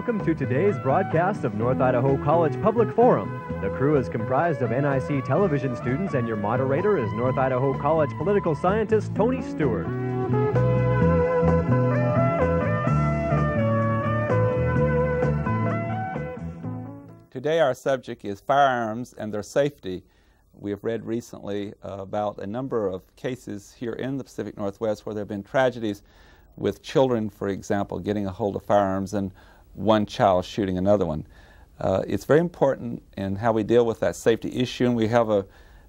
Welcome to today's broadcast of North Idaho College Public Forum. The crew is comprised of NIC television students, and your moderator is North Idaho College political scientist Tony Stewart. Today, our subject is firearms and their safety. We have read recently uh, about a number of cases here in the Pacific Northwest where there have been tragedies with children, for example, getting a hold of firearms and one child shooting another one. Uh, it's very important in how we deal with that safety issue, and we have a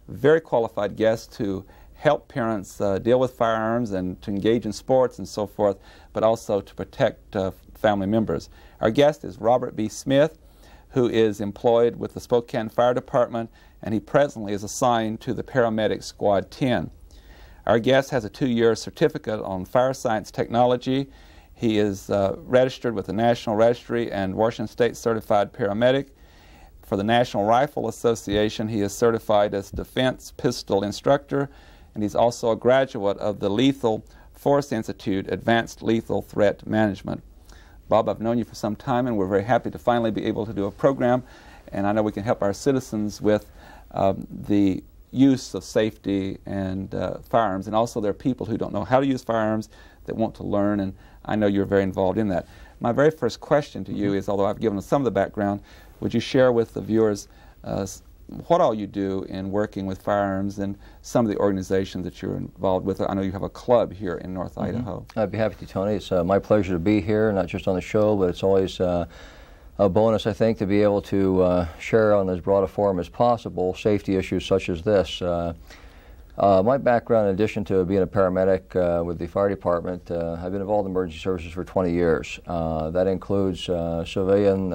very qualified guest to help parents uh, deal with firearms and to engage in sports and so forth, but also to protect uh, family members. Our guest is Robert B. Smith, who is employed with the Spokane Fire Department, and he presently is assigned to the Paramedic Squad 10. Our guest has a two-year certificate on fire science technology. He is uh, registered with the National Registry and Washington State Certified Paramedic. For the National Rifle Association, he is certified as Defense Pistol Instructor, and he's also a graduate of the Lethal Force Institute Advanced Lethal Threat Management. Bob, I've known you for some time, and we're very happy to finally be able to do a program, and I know we can help our citizens with um, the use of safety and uh, firearms, and also there are people who don't know how to use firearms that want to learn, and I know you're very involved in that. My very first question to you mm-hmm. is, although I've given some of the background, would you share with the viewers uh, what all you do in working with firearms and some of the organizations that you're involved with? I know you have a club here in North mm -hmm. Idaho. I'd be happy to, Tony. It's uh, my pleasure to be here, not just on the show, but it's always uh, a bonus, I think, to be able to uh, share on as broad a forum as possible safety issues such as this. Uh, uh, my background, in addition to being a paramedic uh, with the fire department, uh, I've been involved in emergency services for 20 years. Uh, that includes civilian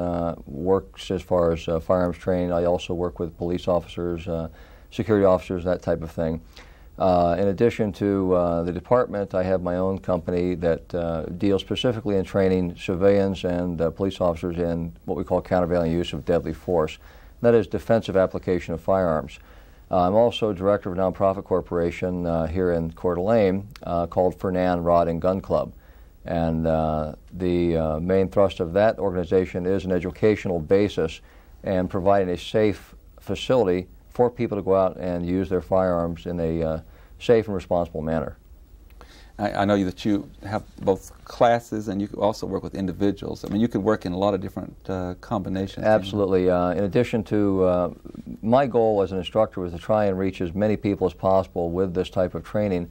works as far as firearms training. I also work with police officers, security officers, that type of thing. Uh, in addition to uh, the department, I have my own company that uh, deals specifically in training civilians and uh, police officers in what we call countervailing use of deadly force. That is defensive application of firearms. Uh, I'm also director of a nonprofit corporation uh, here in Coeur d'Alene called Fernan Rod and Gun Club. And the main thrust of that organization is an educational basis and providing a safe facility for people to go out and use their firearms in a uh, safe and responsible manner. I, I, know that you have both classes and you also work with individuals. I mean, you could work in a lot of different uh, combinations. Absolutely. Uh, in addition to, uh, my goal as an instructor was to try and reach as many people as possible with this type of training.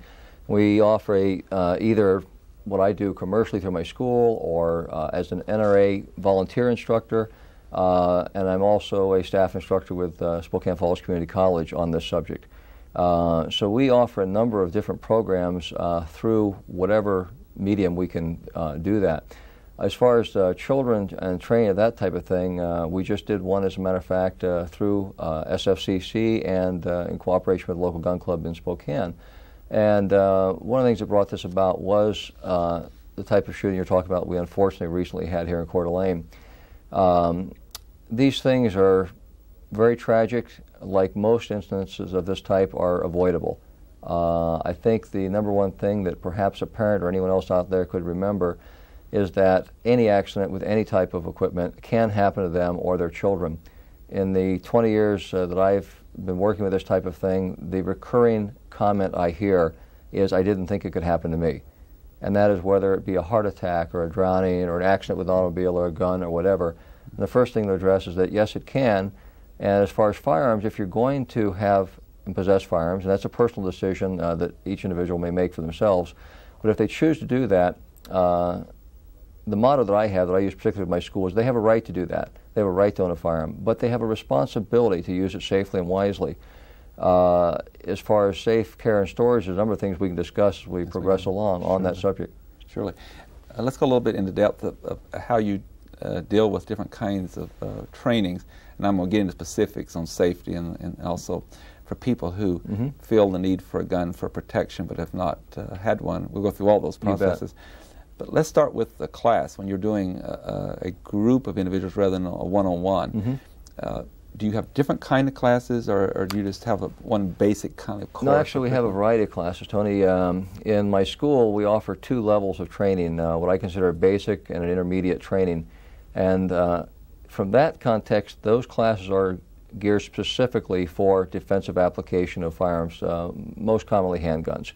We offer a, uh, either what I do commercially through my school or uh, as an NRA volunteer instructor. Uh, and I'm also a staff instructor with Spokane Falls Community College on this subject. Uh, so we offer a number of different programs uh, through whatever medium we can uh, do that. As far as uh, children and training that type of thing, we just did one, as a matter of fact, through SFCC and in cooperation with the local gun club in Spokane. And one of the things that brought this about was the type of shooting you're talking about we unfortunately recently had here in Coeur d'Alene. Um, these things are very tragic. Like most instances of this type, are avoidable. Uh, I think the number one thing that perhaps a parent or anyone else out there could remember is that any accident with any type of equipment can happen to them or their children. In the 20 years uh, that I've been working with this type of thing, the recurring comment I hear is, I didn't think it could happen to me. And that is whether it be a heart attack or a drowning or an accident with an automobile or a gun or whatever. And the first thing to address is that yes, it can. And as far as firearms, if you're going to have and possess firearms, and that's a personal decision uh, that each individual may make for themselves, but if they choose to do that, uh, the motto that I have, that I use particularly in my school, is they have a right to do that. They have a right to own a firearm, but they have a responsibility to use it safely and wisely. Uh, as far as safe care and storage, there's a number of things we can discuss as we yes, progress along on that subject. Surely. Uh, let's go a little bit into depth of, of how you uh, deal with different kinds of uh, trainings, and I'm going to get into specifics on safety and, and also for people who mm -hmm. feel the need for a gun for protection but have not uh, had one. We'll go through all those processes. But let's start with the class. When you're doing a, a group of individuals rather than a one-on-one, mm -hmm. do you have different kind of classes, or, or do you just have a, one basic kind of course? No, actually, we have a variety of classes, Tony. Um, in my school, we offer two levels of training: uh, what I consider a basic and an intermediate training. And uh, from that context, those classes are geared specifically for defensive application of firearms, uh, most commonly handguns.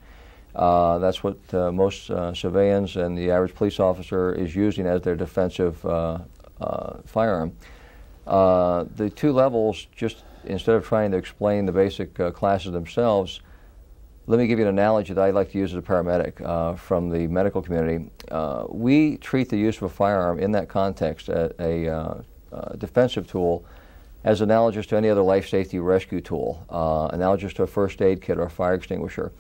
Uh, that's what uh, most uh, civilians and the average police officer is using as their defensive uh, uh, firearm. the two levels, just instead of trying to explain the basic classes themselves, let me give you an analogy that I like to use as a paramedic uh, from the medical community. Uh, we treat the use of a firearm in that context, a, a uh, defensive tool, as analogous to any other life safety rescue tool, uh, analogous to a first aid kit or a fire extinguisher.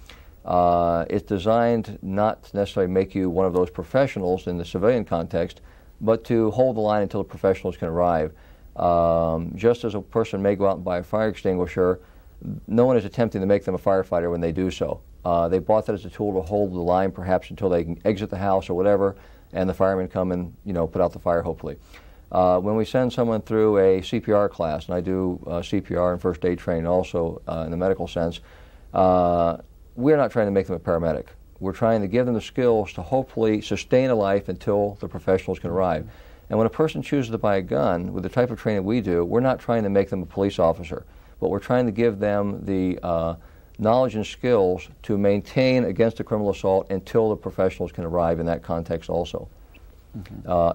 Uh, it's designed not to necessarily make you one of those professionals in the civilian context, but to hold the line until the professionals can arrive. Um, just as a person may go out and buy a fire extinguisher, no one is attempting to make them a firefighter when they do so. Uh, they bought that as a tool to hold the line, perhaps until they can exit the house or whatever, and the firemen come and you know put out the fire. Hopefully, uh, when we send someone through a CPR class, and I do uh, CPR and first aid training also uh, in the medical sense, uh, we're not trying to make them a paramedic. We're trying to give them the skills to hopefully sustain a life until the professionals can arrive. And when a person chooses to buy a gun, with the type of training we do, we're not trying to make them a police officer but we're trying to give them the uh, knowledge and skills to maintain against a criminal assault until the professionals can arrive in that context also. Mm-hmm. Uh,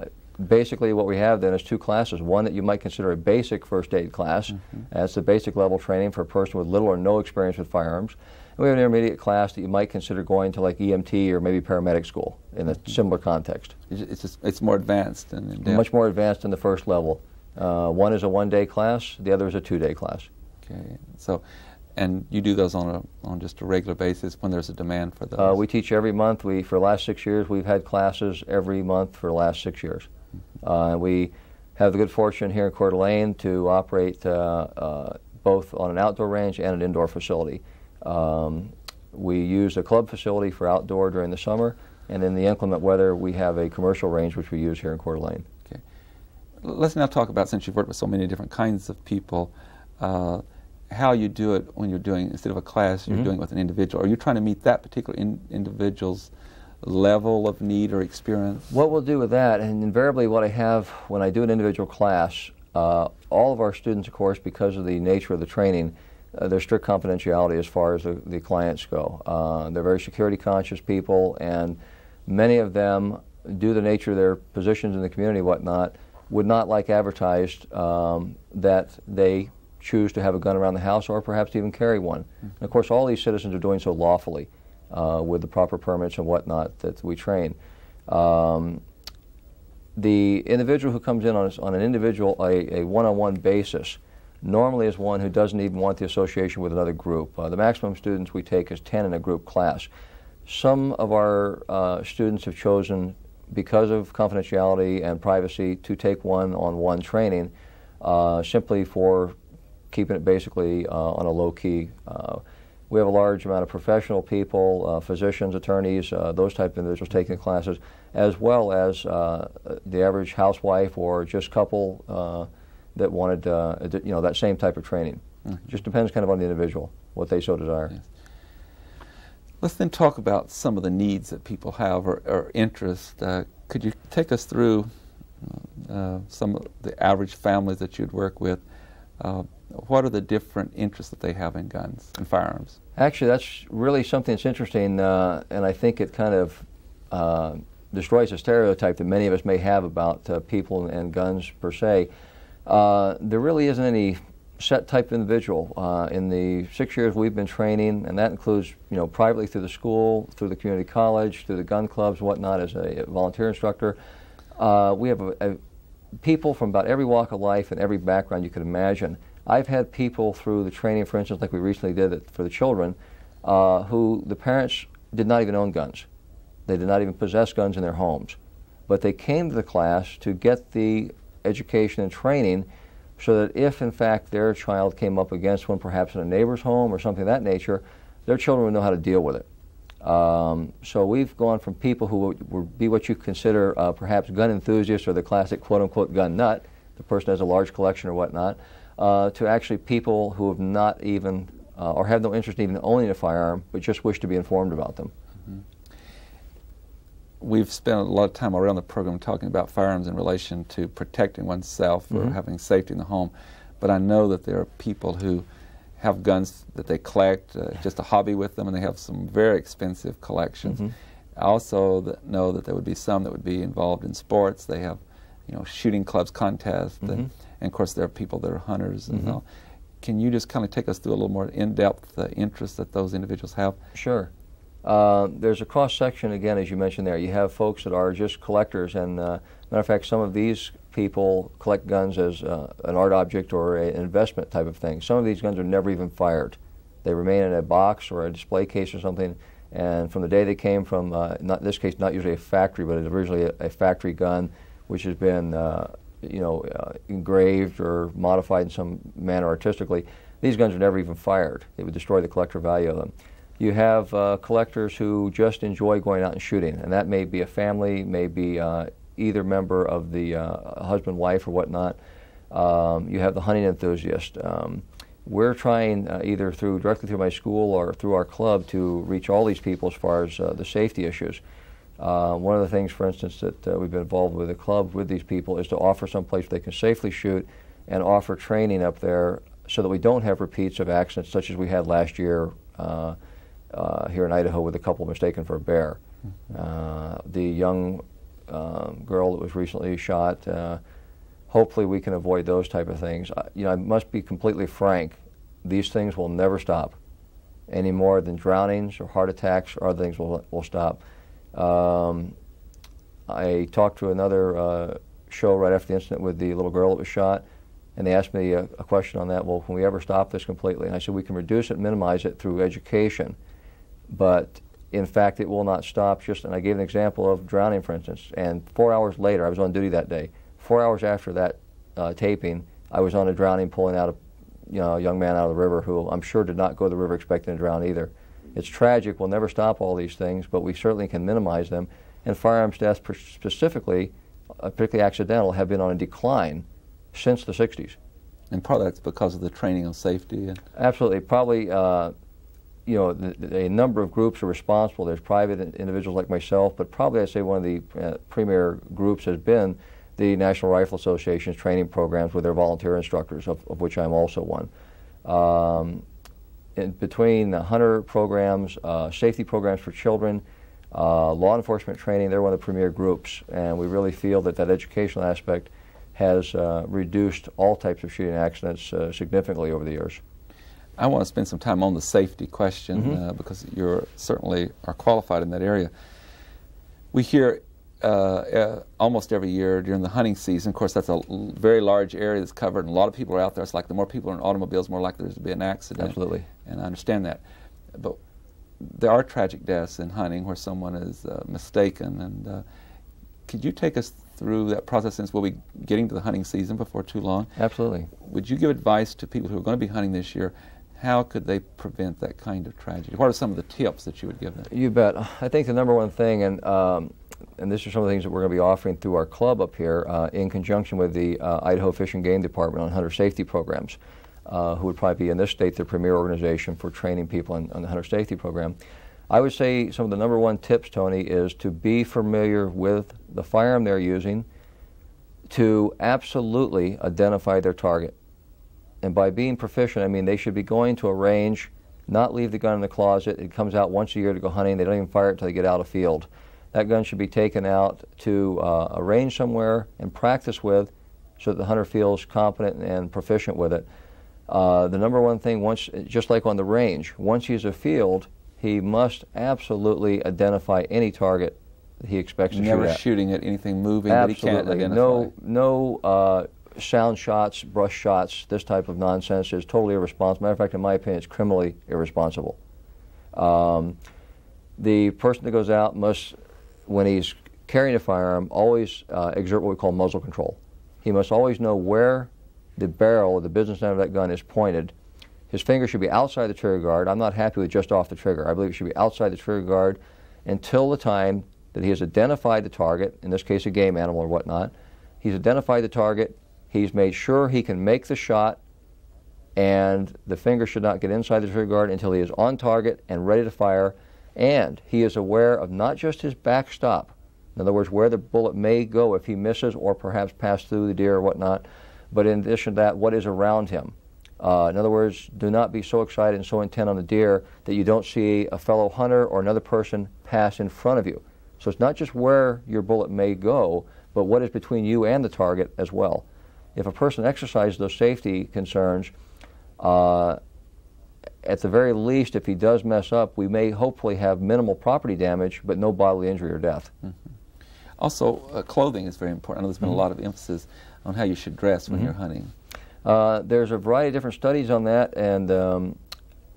basically, what we have then is two classes. One that you might consider a basic first aid class. Mm-hmm. That's the basic level training for a person with little or no experience with firearms. And we have an intermediate class that you might consider going to like EMT or maybe paramedic school in a mm-hmm. similar context. It's, just, it's more advanced than much more advanced than the first level. Uh, one is a one-day class. The other is a two-day class. Okay, so, and you do those on a on just a regular basis when there's a demand for those. Uh, we teach every month. We for the last six years we've had classes every month for the last six years. Uh, we have the good fortune here in Coeur d'Alene to operate uh, uh, both on an outdoor range and an indoor facility. Um, we use a club facility for outdoor during the summer, and in the inclement weather, we have a commercial range which we use here in Coeur d'Alene. Okay. Let's now talk about since you've worked with so many different kinds of people. Uh, how you do it when you're doing instead of a class, you're mm-hmm. doing it with an individual. Are you trying to meet that particular in, individual's level of need or experience? What we'll do with that, and invariably, what I have when I do an individual class, uh, all of our students, of course, because of the nature of the training, uh, there's strict confidentiality as far as the, the clients go. Uh, they're very security conscious people, and many of them, due to the nature of their positions in the community, whatnot, would not like advertised um, that they choose to have a gun around the house or perhaps even carry one. Mm-hmm. And of course, all these citizens are doing so lawfully uh, with the proper permits and whatnot that we train. Um, the individual who comes in on, on an individual, a, one-on-one basis, normally is one who doesn't even want the association with another group. Uh, the maximum students we take is 10 in a group class. Some of our uh, students have chosen, because of confidentiality and privacy, to take one-on-one training uh, simply for keeping it basically uh, on a low key. Uh, we have a large amount of professional people, uh, physicians, attorneys, those type of individuals taking classes, as well as the average housewife or just couple that wanted you know that same type of training. Mm-hmm. Just depends kind of on the individual what they so desire. Yes. Let's then talk about some of the needs that people have or, or interests. Uh, could you take us through uh, some of the average families that you'd work with? What are the different interests that they have in guns and firearms? Actually, that's really something that's interesting, uh, and I think it kind of uh, destroys a stereotype that many of us may have about uh, people and guns per se. Uh, there really isn't any set type individual. Uh, in the six years we've been training, and that includes, you know, privately through the school, through the community college, through the gun clubs, whatnot, as a volunteer instructor, uh, we have a, a people from about every walk of life and every background you could imagine. I've had people through the training, for instance, like we recently did for the children, uh, who the parents did not even own guns. They did not even possess guns in their homes. But they came to the class to get the education and training so that if, in fact, their child came up against one, perhaps in a neighbor's home or something of that nature, their children would know how to deal with it. Um, so we've gone from people who would, would be what you consider uh, perhaps gun enthusiasts or the classic quote unquote gun nut, the person has a large collection or whatnot, uh, to actually people who have not even uh, or have no interest in even owning a firearm but just wish to be informed about them. Mm-hmm. we've spent a lot of time around the program talking about firearms in relation to protecting oneself or Mhm. having safety in the home. But I know that there are people who have guns that they collect, uh, just a hobby with them, and they have some very expensive collections. Mhm. I also th- know that there would be some that would be involved in sports. They have, you know, shooting clubs, contests, and, and of course there are people that are hunters and Mhm. all. Can you just kind of take us through a little more in-depth uh, interest that those individuals have? Sure. Uh, there's a cross section again, as you mentioned there. You have folks that are just collectors, and uh, matter of fact, some of these people collect guns as uh, an art object or a, an investment type of thing. Some of these guns are never even fired; they remain in a box or a display case or something. And from the day they came from, uh, not in this case, not usually a factory, but it's originally a, a factory gun, which has been, uh, you know, uh, engraved or modified in some manner artistically. These guns are never even fired. It would destroy the collector value of them. You have uh, collectors who just enjoy going out and shooting, and that may be a family, may be uh, either member of the uh, husband, wife, or whatnot. Um, you have the hunting enthusiast. Um, we're trying uh, either through directly through my school or through our club to reach all these people as far as uh, the safety issues. Uh, one of the things, for instance, that uh, we've been involved with the club with these people is to offer some place they can safely shoot and offer training up there so that we don't have repeats of accidents such as we had last year uh, uh, here in Idaho with a couple mistaken for a bear. Uh, the young um, girl that was recently shot, uh, hopefully we can avoid those type of things. I, you know, I must be completely frank. These things will never stop any more than drownings or heart attacks or other things will, will stop. Um, I talked to another uh, show right after the incident with the little girl that was shot, and they asked me a, a question on that. Well, can we ever stop this completely? And I said we can reduce it, minimize it through education, but in fact, it will not stop. Just and I gave an example of drowning, for instance. And four hours later, I was on duty that day. Four hours after that uh, taping, I was on a drowning, pulling out a you know a young man out of the river who I'm sure did not go to the river expecting to drown either. It's tragic. We'll never stop all these things, but we certainly can minimize them. And firearms deaths, specifically, uh, particularly accidental, have been on a decline since the 60s. And part of that's because of the training on safety. And Absolutely. Probably, uh, you know, the, the, a number of groups are responsible. There's private individuals like myself, but probably I'd say one of the uh, premier groups has been the National Rifle Association's training programs with their volunteer instructors, of, of which I'm also one. Um, in between the hunter programs, uh, safety programs for children, uh, law enforcement training, they're one of the premier groups, and we really feel that that educational aspect has uh, reduced all types of shooting accidents uh, significantly over the years. I want to spend some time on the safety question Mhm. uh, because you certainly are qualified in that area. We hear uh, uh, almost every year during the hunting season. Of course, that's a l- very large area that's covered, and a lot of people are out there. It's like the more people are in automobiles, the more likely there's to be an accident. Absolutely. And I understand that. But there are tragic deaths in hunting where someone is uh, mistaken. And uh, could you take us through that process since we'll be getting to the hunting season before too long? Absolutely. Would you give advice to people who are going to be hunting this year? How could they prevent that kind of tragedy? What are some of the tips that you would give them? You bet. I think the number one thing, and um, and this is some of the things that we're going to be offering through our club up here, uh, in conjunction with the uh, Idaho Fish and Game Department on hunter safety programs, uh, who would probably be in this state the premier organization for training people on, the hunter safety program. I would say some of the number one tips, Tony, is to be familiar with the firearm they're using, to absolutely identify their target. And by being proficient, I mean they should be going to a range, not leave the gun in the closet. It comes out once a year to go hunting. They don't even fire it until they get out of field. That gun should be taken out to uh, a range somewhere and practice with so that the hunter feels competent and proficient with it. Uh, the number one thing, once, just like on the range, once he's a field, he must absolutely identify any target he expects to Never shoot at. shooting at anything moving that he can't Absolutely. identify. No, no uh, sound shots, brush shots, this type of nonsense is totally irresponsible. Matter of fact, in my opinion, it's criminally irresponsible. Um, the person that goes out must, when he's carrying a firearm, always uh, exert what we call muzzle control. He must always know where the barrel the business end of that gun is pointed. His finger should be outside the trigger guard. I'm not happy with just off the trigger. I believe it should be outside the trigger guard until the time that he has identified the target, in this case a game animal or whatnot. He's identified the target, he's made sure he can make the shot, and the finger should not get inside the trigger guard until he is on target and ready to fire. And he is aware of not just his backstop, In other words, where the bullet may go if he misses or perhaps pass through the deer or whatnot. But in addition to that, what is around him? Uh, in other words, do not be so excited and so intent on the deer that you don't see a fellow hunter or another person pass in front of you. So it's not just where your bullet may go, but what is between you and the target as well. If a person exercises those safety concerns, uh, at the very least, if he does mess up, we may hopefully have minimal property damage, but no bodily injury or death. Mm-hmm. Also, uh, clothing is very important. I know there's been mm-hmm. a lot of emphasis on how you should dress when mm-hmm. you're hunting. Uh, there's a variety of different studies on that, and um,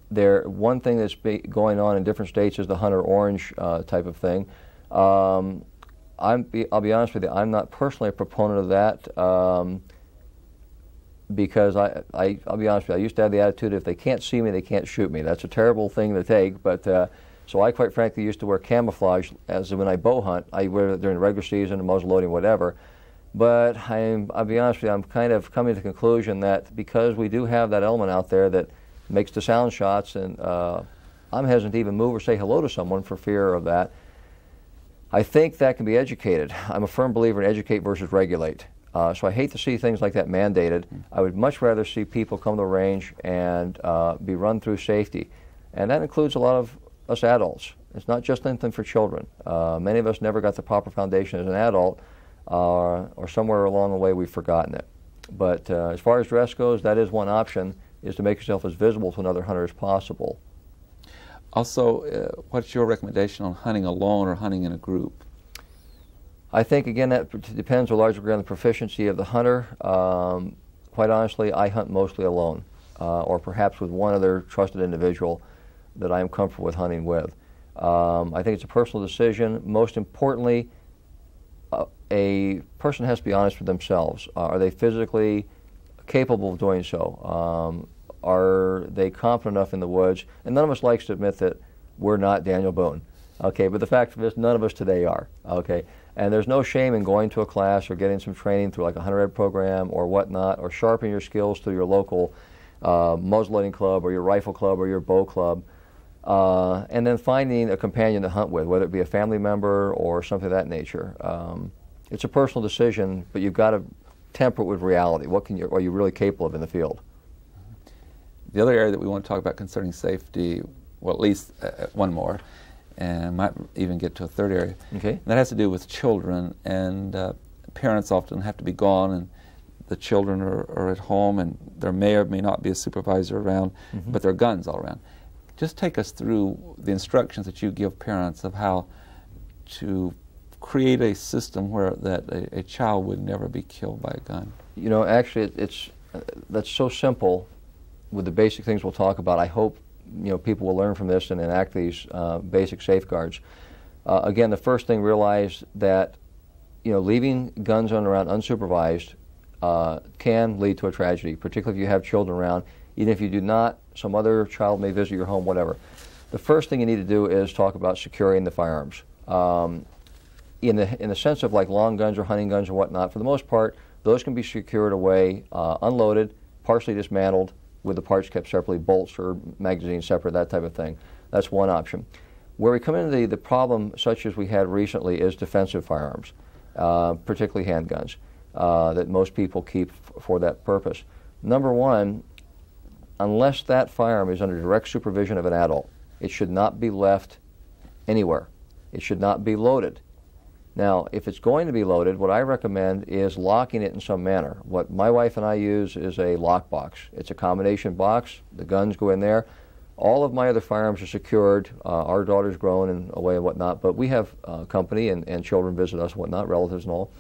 there one thing that's going on in different states is the hunter orange uh, type of thing. Um, I'm be, I'll be honest with you, I'm not personally a proponent of that. Um, because I, I, will be honest with you, I used to have the attitude if they can't see me, they can't shoot me. That's a terrible thing to take, but uh, so I quite frankly used to wear camouflage as when I bow hunt. I wear it during the regular season, muzzle loading, whatever. But I'm, I'll be honest with you, I'm kind of coming to the conclusion that because we do have that element out there that makes the sound shots, and uh, I'm hesitant to even move or say hello to someone for fear of that. I think that can be educated. I'm a firm believer in educate versus regulate. Uh, so I hate to see things like that mandated. I would much rather see people come to the range and uh, be run through safety. And that includes a lot of us adults. It's not just anything for children. Uh, many of us never got the proper foundation as an adult, uh, or somewhere along the way we've forgotten it. But uh, as far as dress goes, that is one option, is to make yourself as visible to another hunter as possible. Also, uh, what's your recommendation on hunting alone or hunting in a group? I think, again, that depends to a large degree on the proficiency of the hunter. Um, quite honestly, I hunt mostly alone, uh, or perhaps with one other trusted individual that I am comfortable with hunting with. Um, I think it's a personal decision. Most importantly, uh, a person has to be honest with themselves. Uh, are they physically capable of doing so? Um, are they confident enough in the woods? And none of us likes to admit that we're not Daniel Boone. Okay, but the fact is, none of us today are. Okay, and there's no shame in going to a class or getting some training through like a hunter ed program or whatnot, or sharpening your skills through your local uh, muzzleloading club or your rifle club or your bow club. Uh, and then finding a companion to hunt with, whether it be a family member or something of that nature. Um, it's a personal decision, but you've got to temper it with reality. What can you, are you really capable of in the field? The other area that we want to talk about concerning safety, well, at least uh, uh one more, and might even get to a third area. Okay. And that has to do with children, and uh, parents often have to be gone, and the children are, are, at home, and there may or may not be a supervisor around, mm-hmm. but there are guns all around. Just take us through the instructions that you give parents of how to create a system where that a, a child would never be killed by a gun. You know, actually, it, it's uh, that's so simple. With the basic things we'll talk about, I hope you know, people will learn from this and enact these uh, basic safeguards. Uh, again, the first thing, realize that you know, leaving guns on around unsupervised uh, can lead to a tragedy, particularly if you have children around. Even if you do not, some other child may visit your home, whatever. The first thing you need to do is talk about securing the firearms. Um, in the in the sense of like long guns or hunting guns or whatnot, for the most part, those can be secured away, uh, unloaded, partially dismantled, with the parts kept separately, bolts or magazines separate, that type of thing. That's one option. Where we come into the, the problem, such as we had recently, is defensive firearms, uh, particularly handguns, uh, that most people keep f- for that purpose. Number one, unless that firearm is under direct supervision of an adult, it should not be left anywhere. It should not be loaded. Now, if it's going to be loaded, what I recommend is locking it in some manner. What my wife and I use is a lock box. It's a combination box. The guns go in there. All of my other firearms are secured. Uh, our daughter's grown and away and whatnot, but we have uh, company and, and children visit us and whatnot, relatives and all.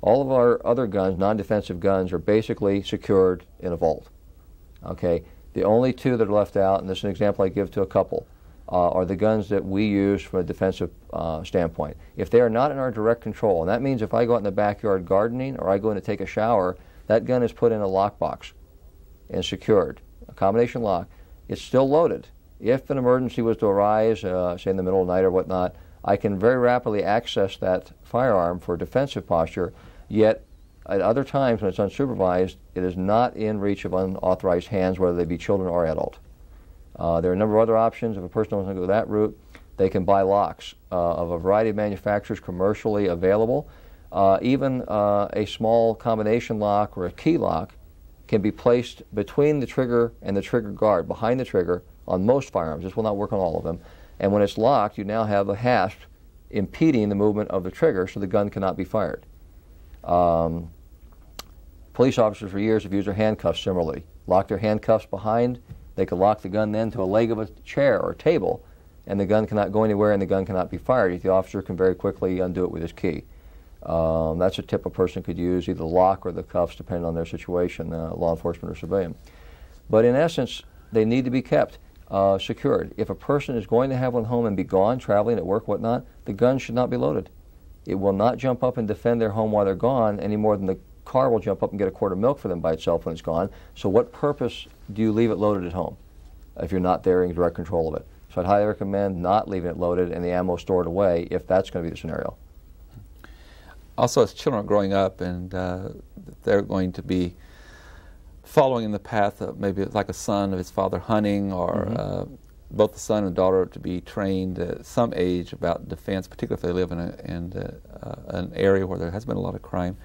All of our other guns, non-defensive guns, are basically secured in a vault. Okay. The only two that are left out, and this is an example I give to a couple uh, are the guns that we use from a defensive uh, standpoint. If they are not in our direct control, and that means if I go out in the backyard gardening or I go in to take a shower, that gun is put in a lockbox and secured, a combination lock. It's still loaded. If an emergency was to arise, uh, say in the middle of the night or whatnot, I can very rapidly access that firearm for defensive posture, yet at other times when it's unsupervised, it is not in reach of unauthorized hands, whether they be children or adult. Uh, there are a number of other options if a person doesn't go that route. They can buy locks uh, of a variety of manufacturers commercially available. Uh, even uh, a small combination lock or a key lock can be placed between the trigger and the trigger guard, behind the trigger, on most firearms. This will not work on all of them. And when it's locked, you now have a hasp impeding the movement of the trigger so the gun cannot be fired. Um, police officers for years have used their handcuffs similarly. Lock their handcuffs behind, they could lock the gun then to a leg of a chair or table, and the gun cannot go anywhere and the gun cannot be fired. The officer can very quickly undo it with his key. Um, that's a tip a person could use, either the lock or the cuffs, depending on their situation, uh, law enforcement or civilian. But in essence, they need to be kept uh, secured. If a person is going to have one home and be gone, traveling at work, whatnot, the gun should not be loaded. It will not jump up and defend their home while they're gone any more than the car will jump up and get a quart of milk for them by itself when it's gone. So, what purpose do you leave it loaded at home if you're not there in direct control of it? So, I'd highly recommend not leaving it loaded and the ammo stored away if that's going to be the scenario. Also, as children are growing up and uh, they're going to be following in the path of maybe like a son of his father hunting or mm-hmm. uh, both the son and daughter to be trained at some age about defense, particularly if they live in, a, in a, uh, an area where there has been a lot of crime.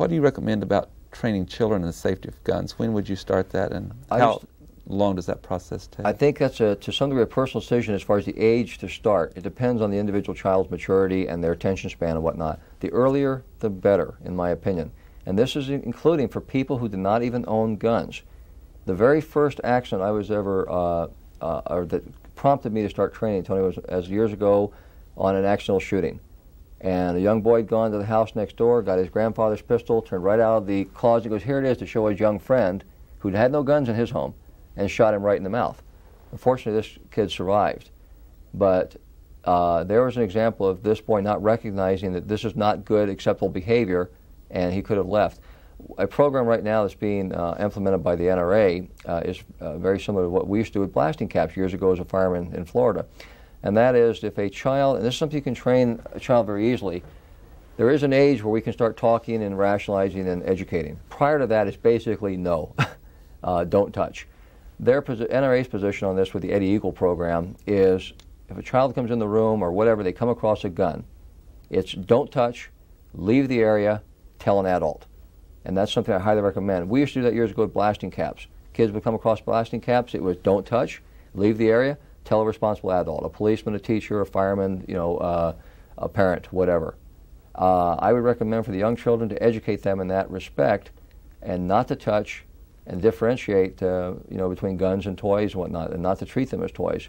What do you recommend about training children in the safety of guns? When would you start that, and how long does that process take? I think that's a, to some degree a personal decision as far as the age to start. It depends on the individual child's maturity and their attention span and whatnot. The earlier, the better, in my opinion. And this is including for people who did not even own guns. The very first accident I was ever, uh, uh, or that prompted me to start training, Tony, was as years ago on an accidental shooting. And a young boy had gone to the house next door, got his grandfather's pistol, turned right out of the closet, goes, Here it is, to show his young friend who'd had no guns in his home, and shot him right in the mouth. Unfortunately, this kid survived. But uh, there was an example of this boy not recognizing that this is not good, acceptable behavior, and he could have left. A program right now that's being uh, implemented by the NRA uh, is uh, very similar to what we used to do with blasting caps years ago as a fireman in Florida. And that is if a child, and this is something you can train a child very easily, there is an age where we can start talking and rationalizing and educating. Prior to that, it's basically no, uh, don't touch. Their NRA's position on this with the Eddie Eagle program is if a child comes in the room or whatever, they come across a gun, it's don't touch, leave the area, tell an adult. And that's something I highly recommend. We used to do that years ago with blasting caps. Kids would come across blasting caps, it was don't touch, leave the area, tell a responsible adult, a policeman, a teacher, a fireman, you know, uh, a parent, whatever. Uh, I would recommend for the young children to educate them in that respect and not to touch and differentiate, uh, you know, between guns and toys and whatnot, and not to treat them as toys.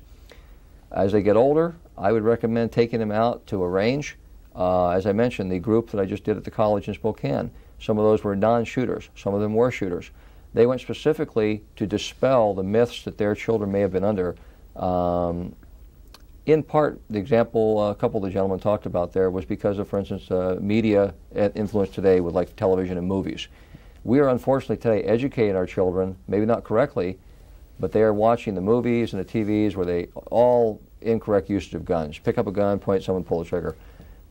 As they get older, I would recommend taking them out to a range uh, as I mentioned, the group that I just did at the college in Spokane, some of those were non shooters, some of them were shooters. They went specifically to dispel the myths that their children may have been under. Um, in part, the example uh, a couple of the gentlemen talked about there was because of, for instance, uh, media influence today with like television and movies. We are unfortunately today educating our children, maybe not correctly, but they are watching the movies and the TVs where they all incorrect usage of guns. Pick up a gun, point someone, pull the trigger.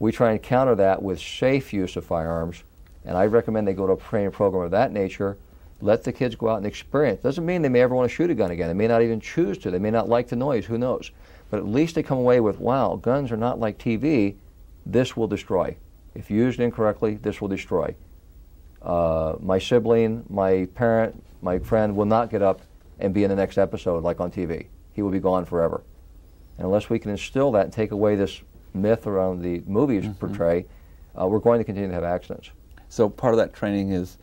We try and counter that with safe use of firearms, and I recommend they go to a training program of that nature. Let the kids go out and experience. Doesn't mean they may ever want to shoot a gun again. They may not even choose to. They may not like the noise. Who knows? But at least they come away with, wow, guns are not like TV. This will destroy. If used incorrectly, this will destroy. Uh, my sibling, my parent, my friend will not get up and be in the next episode like on TV. He will be gone forever. And unless we can instill that and take away this myth around the movies mm-hmm. portray, uh, we're going to continue to have accidents. So part of that training is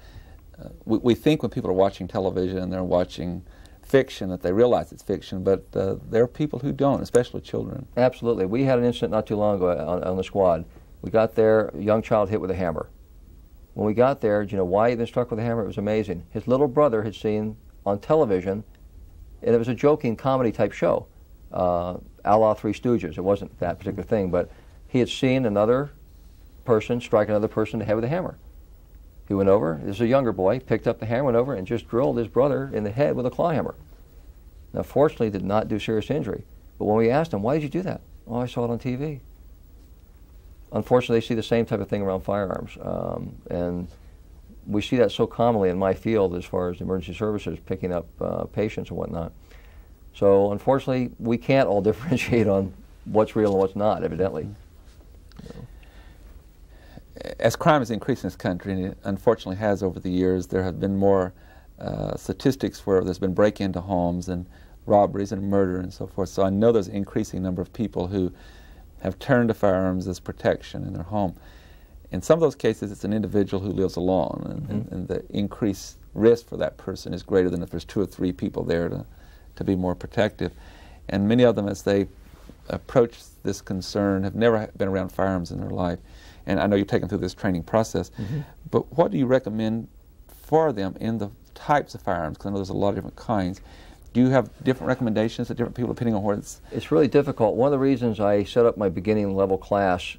uh, we, we, think when people are watching television and they're watching fiction that they realize it's fiction, but uh, there are people who don't, especially children. Absolutely. We had an incident not too long ago on, on, the squad. We got there, a young child hit with a hammer. When we got there, do you know why he'd been struck with a hammer? It was amazing. His little brother had seen on television, and it was a joking comedy type show. Uh, a la Three Stooges. It wasn't that particular thing, but he had seen another person strike another person in the head with a hammer. He went over, this is a younger boy, picked up the hammer, went over, and just drilled his brother in the head with a claw hammer. Now, fortunately, did not do serious injury. But when we asked him, why did you do that? Oh, I saw it on TV. Unfortunately, they see the same type of thing around firearms. Um, and we see that so commonly in my field as far as emergency services picking up uh, patients and whatnot. So unfortunately, we can't all differentiate on what's real and what's not, evidently. As crime has increased in this country, and it unfortunately has over the years, there have been more uh, statistics where there's been break into homes and robberies and murder and so forth. So I know there's an increasing number of people who have turned to firearms as protection in their home. In some of those cases, it's an individual who lives alone, and, mm-hmm. and, and the increased risk for that person is greater than if there's two or three people there to, to be more protective. And many of them, as they approach this concern, have never been around firearms in their life. And I know you're taken through this training process, mm-hmm. but what do you recommend for them in the types of firearms? Because I know there's a lot of different kinds. Do you have different recommendations to different people depending on where it's? It's really difficult. One of the reasons I set up my beginning level class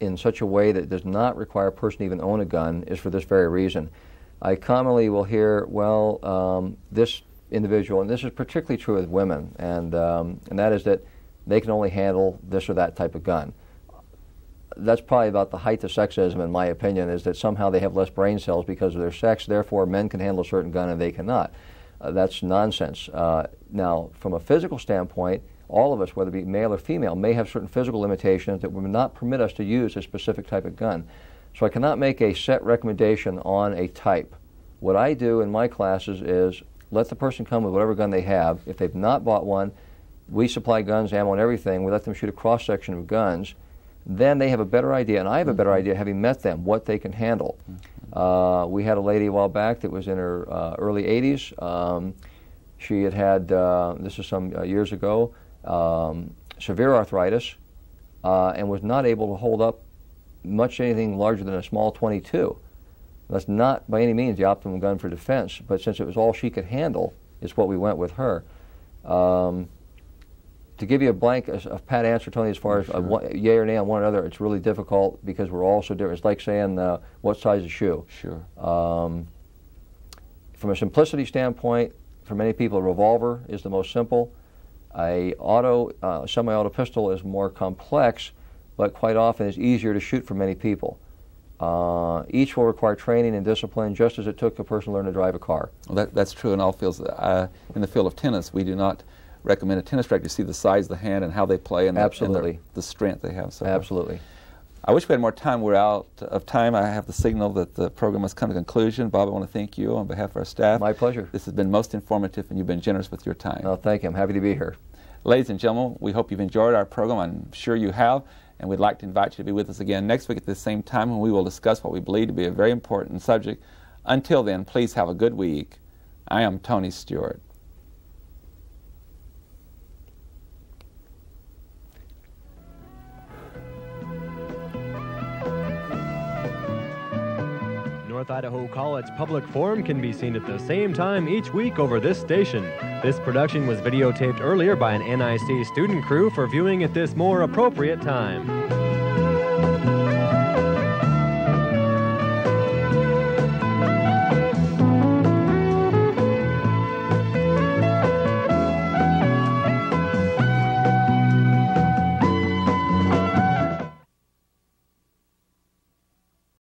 in such a way that does not require a person to even own a gun is for this very reason. I commonly will hear, well, um, this individual, and this is particularly true with women, and, um, and that is that they can only handle this or that type of gun. That's probably about the height of sexism, in my opinion, is that somehow they have less brain cells because of their sex, therefore men can handle a certain gun and they cannot. Uh, that's nonsense. Uh, now, from a physical standpoint, all of us, whether it be male or female, may have certain physical limitations that would not permit us to use a specific type of gun. So I cannot make a set recommendation on a type. What I do in my classes is let the person come with whatever gun they have. If they've not bought one, we supply guns, ammo, and everything. We let them shoot a cross section of guns. Then they have a better idea, and I have a better idea having met them, what they can handle. Uh, we had a lady a while back that was in her uh, early 80s. Um, she had had, uh, this is some uh, years ago, um, severe arthritis uh, and was not able to hold up much anything larger than a small 22. That's not by any means the optimum gun for defense, but since it was all she could handle, is what we went with her. Um, to give you a blank, a, a pat answer, Tony, as far as sure. a, yay or nay on one another, it's really difficult because we're all so different. It's like saying uh, what size of shoe. Sure. Um, from a simplicity standpoint, for many people, a revolver is the most simple. A auto, uh, semi-auto pistol is more complex, but quite often is easier to shoot for many people. Uh, each will require training and discipline, just as it took a person to learn to drive a car. Well, that, that's true in all fields. Uh, in the field of tennis, we do not recommend a tennis racket to see the size of the hand and how they play and, Absolutely. The, and the strength they have. So Absolutely. I wish we had more time. We're out of time. I have the signal that the program must come to conclusion. Bob, I want to thank you on behalf of our staff. My pleasure. This has been most informative, and you've been generous with your time. Oh, thank you. I'm happy to be here. Ladies and gentlemen, we hope you've enjoyed our program. I'm sure you have, and we'd like to invite you to be with us again next week at the same time when we will discuss what we believe to be a very important subject. Until then, please have a good week. I am Tony Stewart. North Idaho College Public Forum can be seen at the same time each week over this station. This production was videotaped earlier by an NIC student crew for viewing at this more appropriate time.